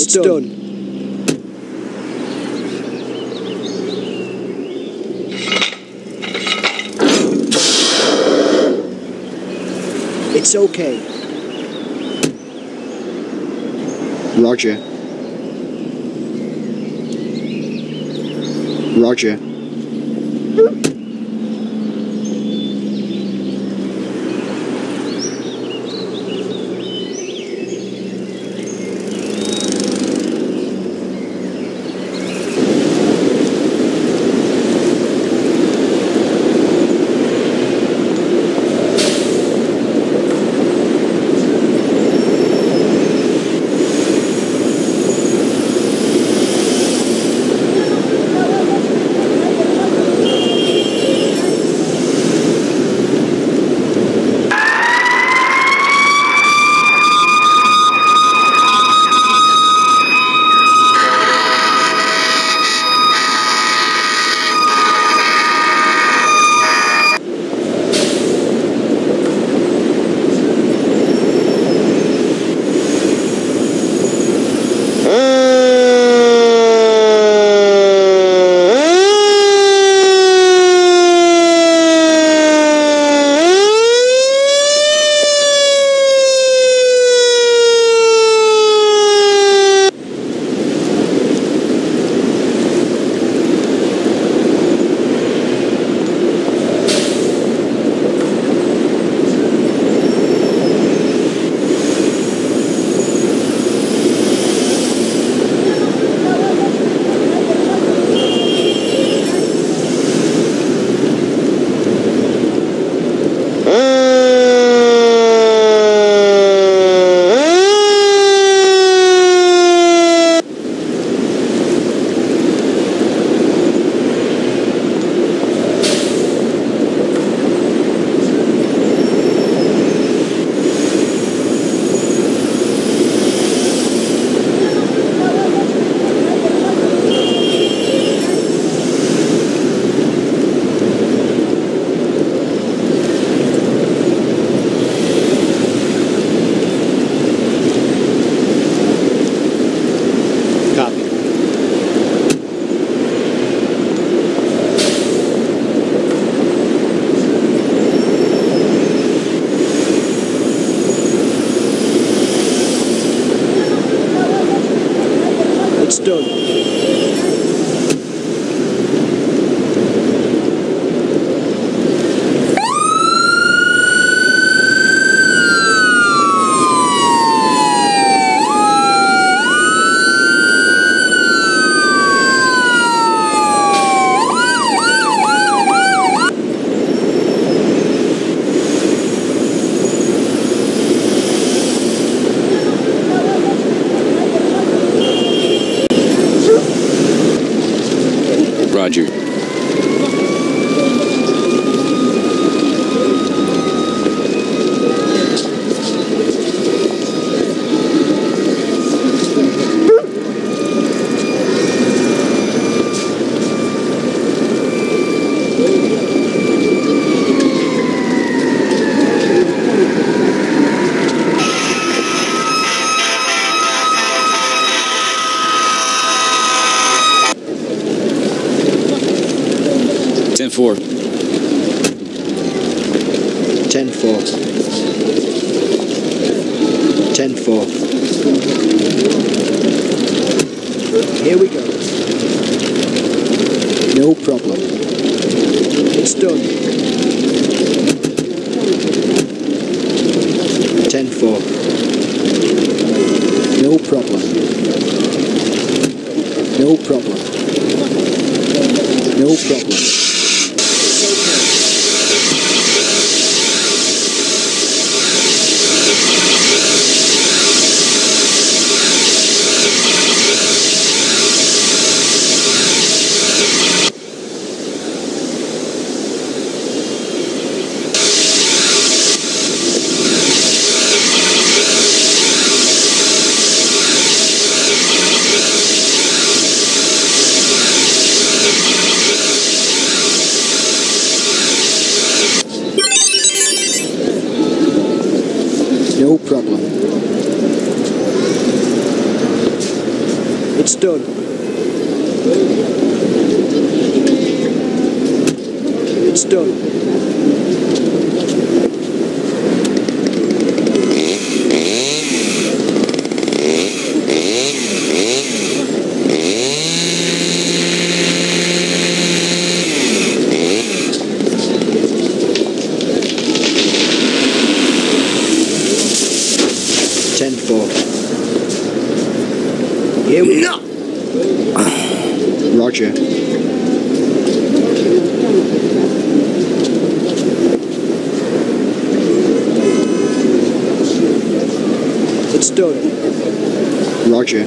It's, done. It's okay. Roger. Roger. Problem. No problem. No problem. It's done. It's done. Ten four. Here we go. Roger. It's done. Roger.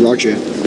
Roger.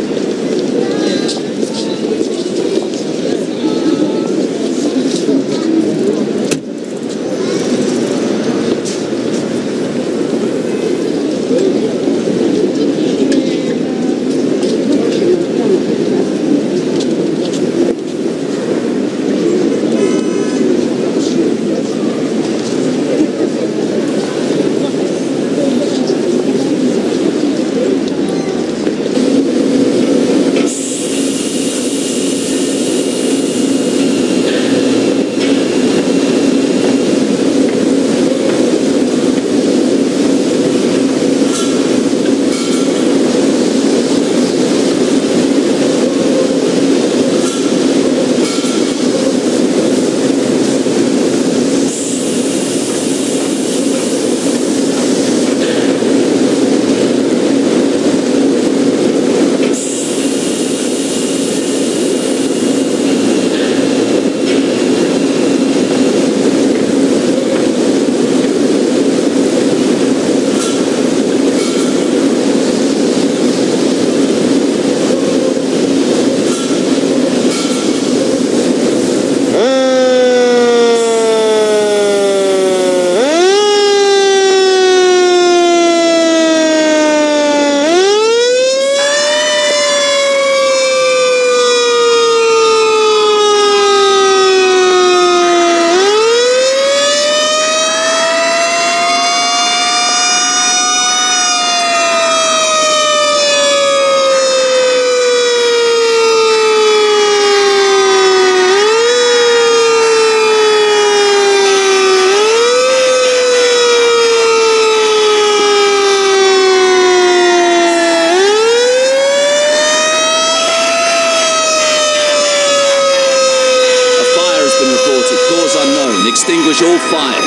Extinguish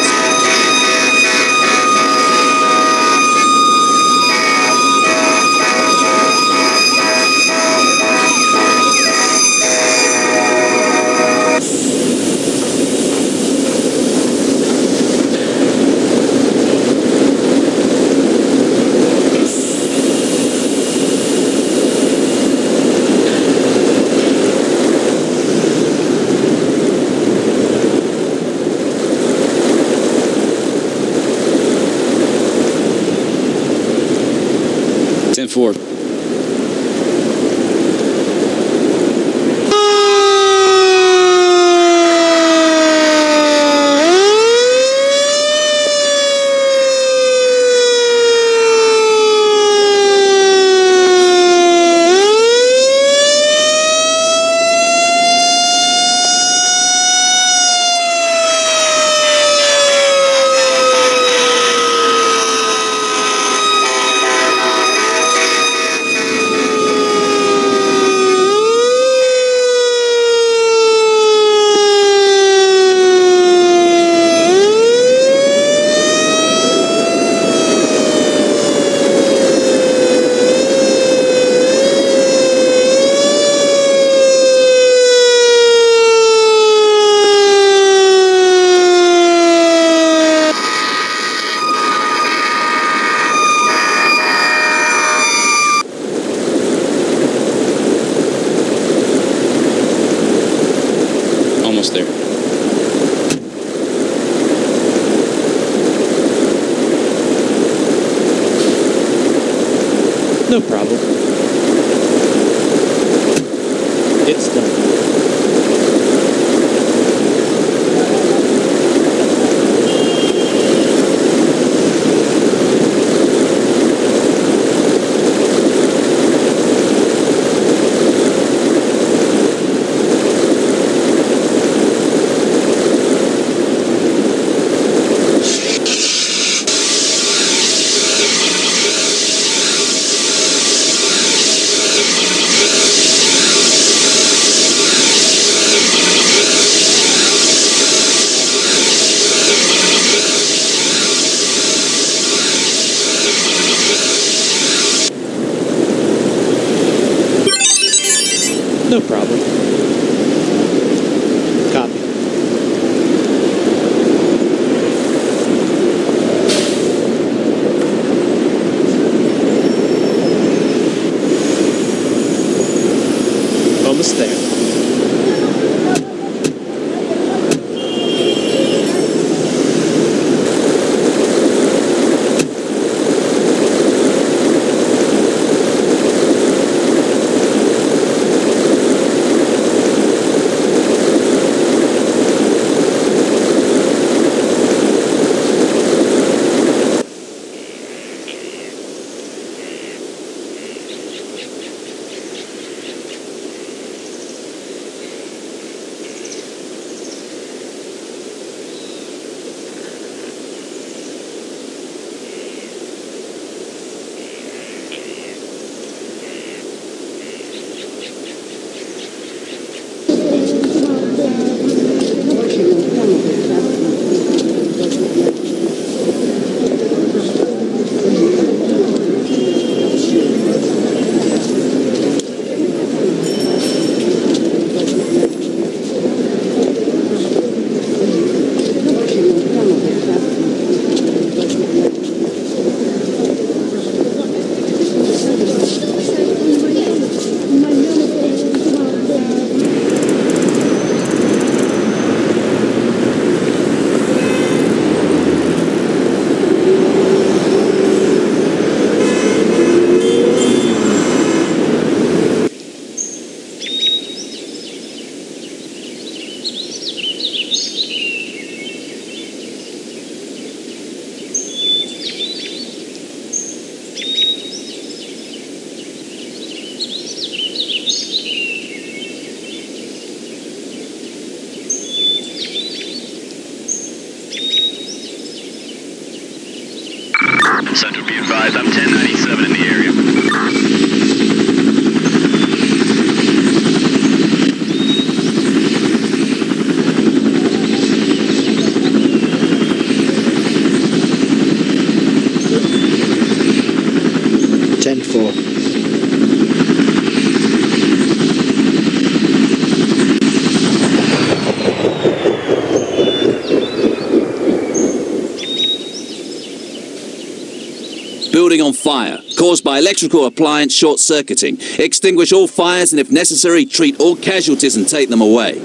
fire, caused by electrical appliance short circuiting. Extinguish all fires and, if necessary, treat all casualties and take them away.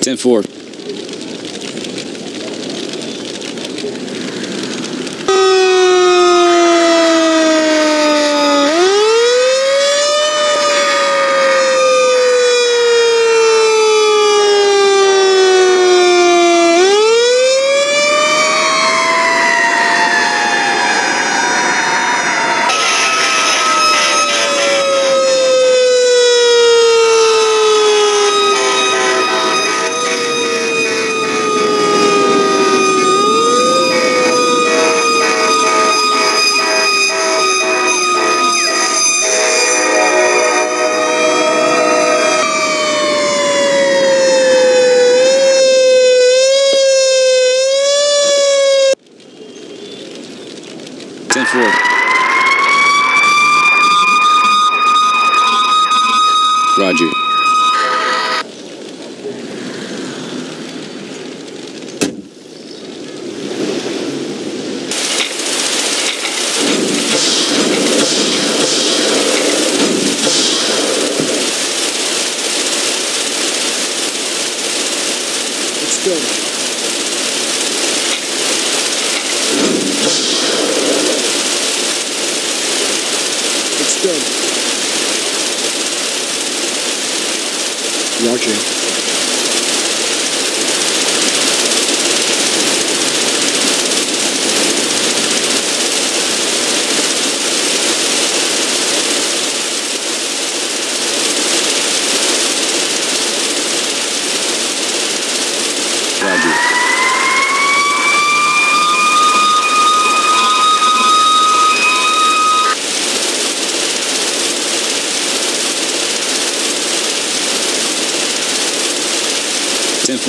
Ten four.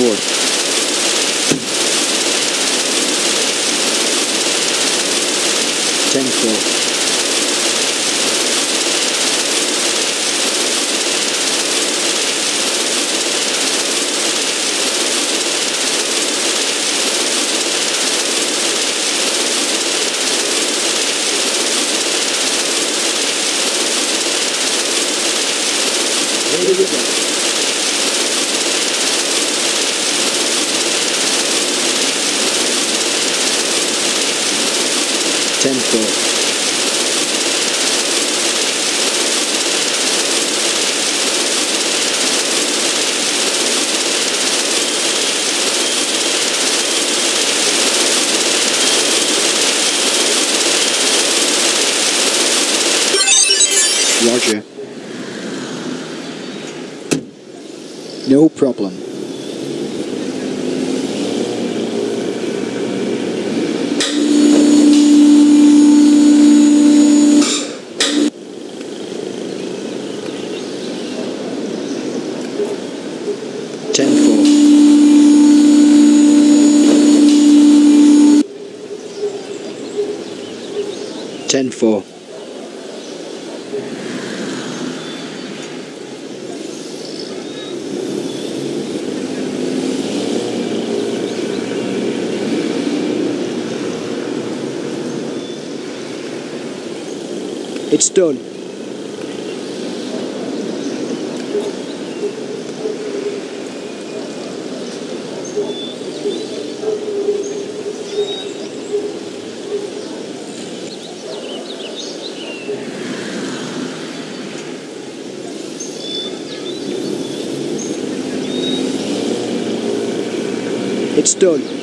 Ten four. Ten four. Ready to go. Ten four. Roger. No problem. Ten four. Ten four. It's done. It's done.